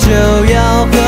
就要